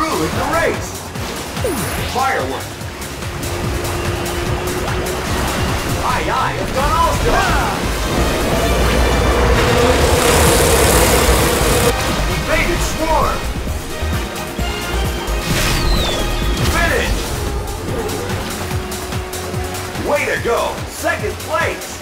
ruling the race. Firework. Aye, aye, have gone all star. Invaded Swarm. Finish. Way to go. Second place.